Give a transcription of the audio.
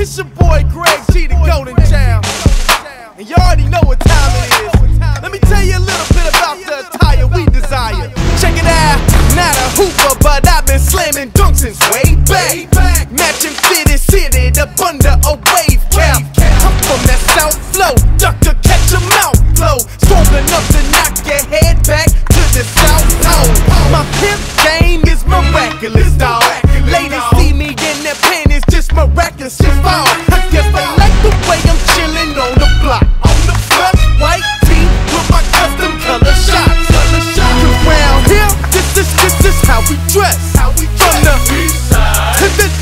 It's your boy Greg G, the Golden Child. And you already know what time it is. Let me tell you a little bit about the attire we desire. Check it out, not a hooper, but I've been slamming dunks since way back. Matching fitted, sitted up under a wave cap. I'm from that south flow, duck to catch a mouth flow. Strong enough to knock your head back to the south pole. My pimp game is miraculous, dog. Ladies see me in their panties, just miraculous. Just we dress. How we from the east side